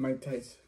Mike Tyson.